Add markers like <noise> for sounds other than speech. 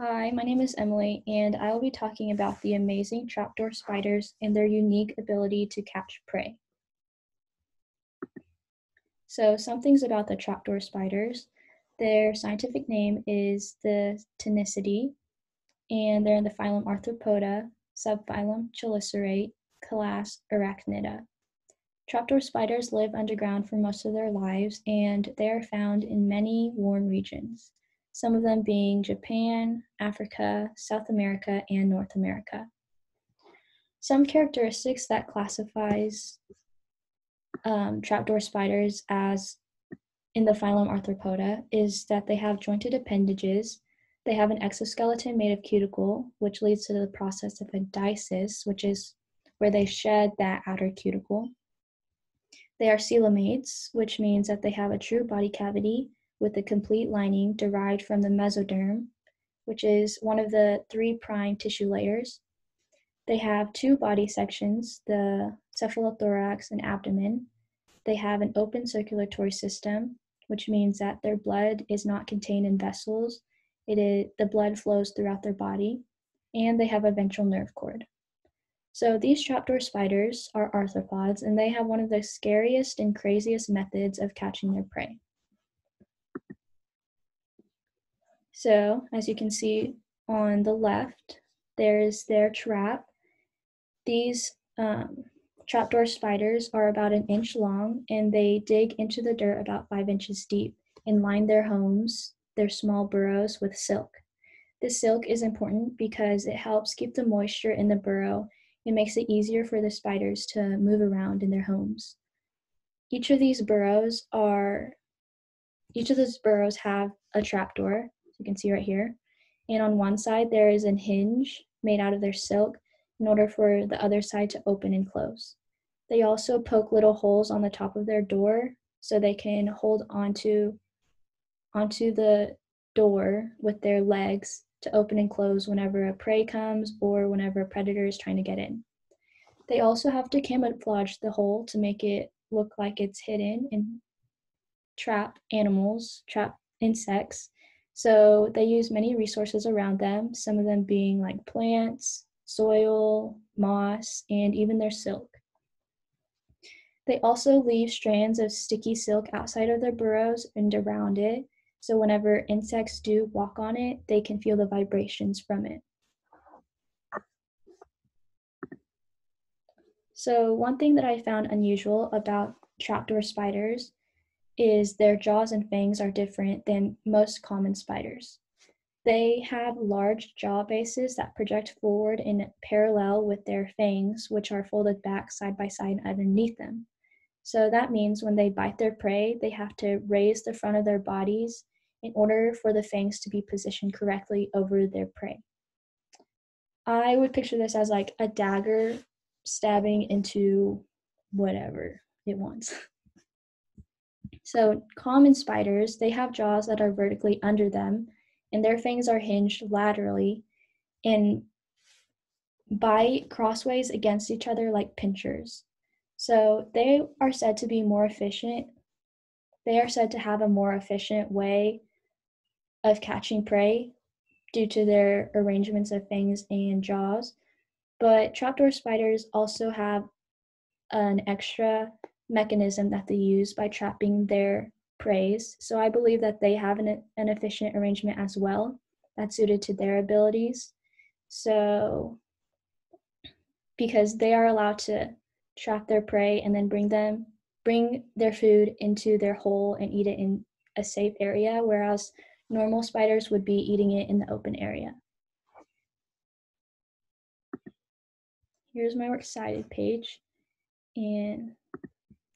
Hi, my name is Emily, and I will be talking about the amazing trapdoor spiders and their unique ability to catch prey. So, some things about the trapdoor spiders. Their scientific name is the Ctenizidae, and they're in the phylum Arthropoda, subphylum Chelicerate, class Arachnida. Trapdoor spiders live underground for most of their lives, and they are found in many warm regions some of them being Japan, Africa, South America, and North America. Some characteristics that classifies um, trapdoor spiders as in the phylum Arthropoda is that they have jointed appendages. They have an exoskeleton made of cuticle, which leads to the process of ecdysis, which is where they shed that outer cuticle. They are coelomates, which means that they have a true body cavity with a complete lining derived from the mesoderm, which is one of the three prime tissue layers. They have two body sections, the cephalothorax and abdomen. They have an open circulatory system, which means that their blood is not contained in vessels. It is, the blood flows throughout their body, and they have a ventral nerve cord. So these trapdoor spiders are arthropods, and they have one of the scariest and craziest methods of catching their prey. So as you can see on the left, there's their trap. These um, trapdoor spiders are about an inch long and they dig into the dirt about five inches deep and line their homes, their small burrows, with silk. The silk is important because it helps keep the moisture in the burrow and makes it easier for the spiders to move around in their homes. Each of these burrows are each of those burrows have a trapdoor you can see right here. And on one side, there is a hinge made out of their silk in order for the other side to open and close. They also poke little holes on the top of their door so they can hold onto, onto the door with their legs to open and close whenever a prey comes or whenever a predator is trying to get in. They also have to camouflage the hole to make it look like it's hidden and trap animals, trap insects, so they use many resources around them, some of them being like plants, soil, moss, and even their silk. They also leave strands of sticky silk outside of their burrows and around it, so whenever insects do walk on it, they can feel the vibrations from it. So one thing that I found unusual about trapdoor spiders is their jaws and fangs are different than most common spiders. They have large jaw bases that project forward in parallel with their fangs, which are folded back side by side underneath them. So that means when they bite their prey, they have to raise the front of their bodies in order for the fangs to be positioned correctly over their prey. I would picture this as like a dagger stabbing into whatever it wants. <laughs> So common spiders, they have jaws that are vertically under them, and their fangs are hinged laterally and bite crossways against each other like pinchers. So they are said to be more efficient. They are said to have a more efficient way of catching prey due to their arrangements of fangs and jaws. But trapdoor spiders also have an extra mechanism that they use by trapping their prey. So I believe that they have an, an efficient arrangement as well that's suited to their abilities. So because they are allowed to trap their prey and then bring them bring their food into their hole and eat it in a safe area whereas normal spiders would be eating it in the open area. Here's my works cited page and